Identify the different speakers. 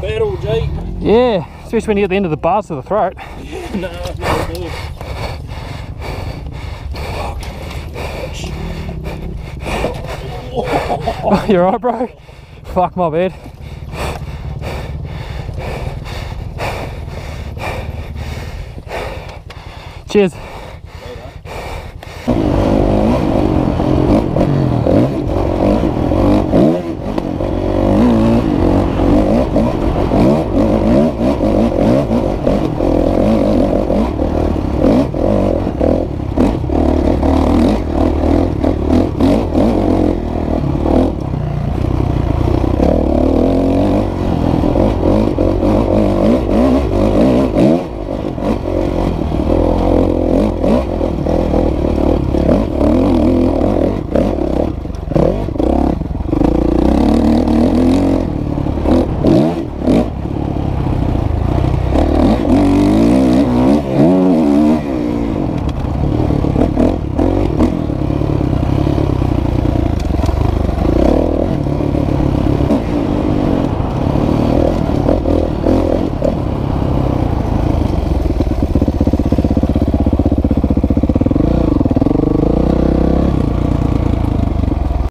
Speaker 1: Battle, Jake.
Speaker 2: Yeah, especially when you get the end of the bars to the throat.
Speaker 1: no, not
Speaker 2: good. You're right, bro. Fuck my bed. Cheers.